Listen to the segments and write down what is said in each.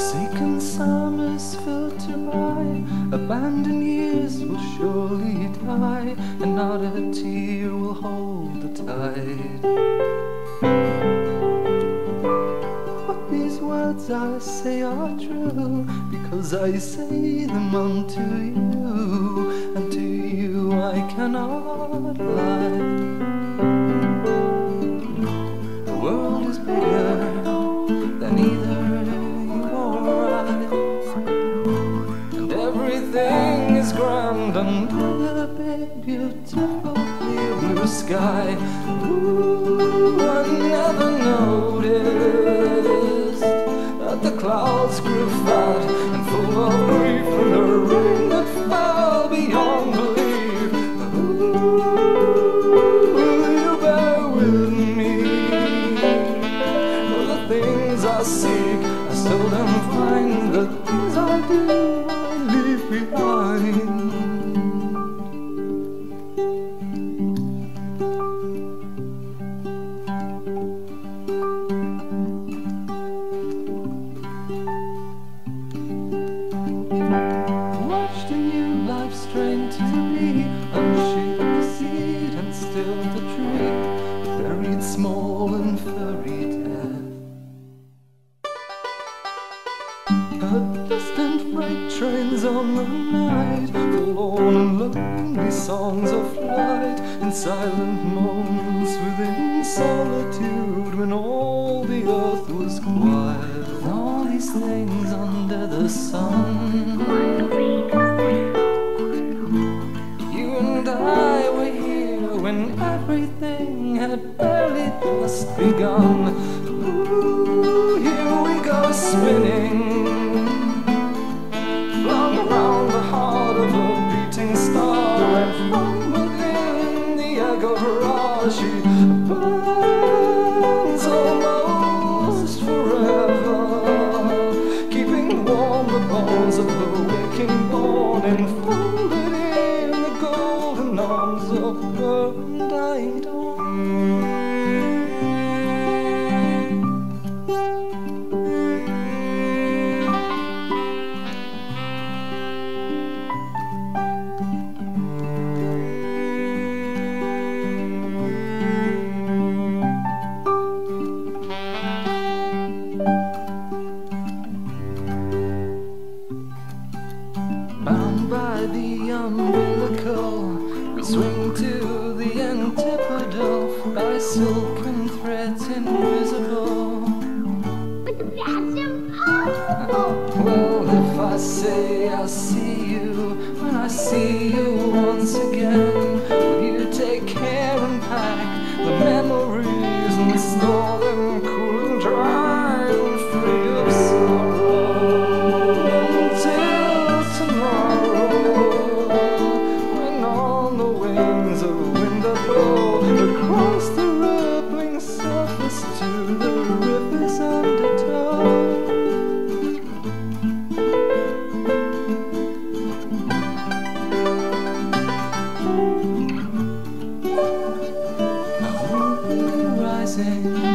Forsaken summers filter by, abandoned years will surely die, and not a tear will hold the tide. But these words I say are true, because I say them unto you, and to you I cannot lie. Sky. Ooh, I never noticed that the clouds grew fat and full of grief from the rain that fell beyond belief. Ooh, will you bear with me? For the things I seek, I seldom find. The things I do, I leave behind. Life strain to be, unshaped the seed and still the tree, buried small and furry death. Heard distant freight trains on the night, forlorn and lonely songs of flight, and silent moments within solitude when all the earth was quiet. All these things under the sun. Everything had barely just begun. Ooh, here we go spinning, flung around the heart of a beating star, and from within the agorage burns almost forever, keeping warm the bones of the waking born, enfolded in the golden arms of her umbilical. We swing to the antipodal by silken threads invisible. But that's impossible! Well, if I say I see you when I see you once again, will you take care and pack the memories and store rising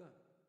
그러니까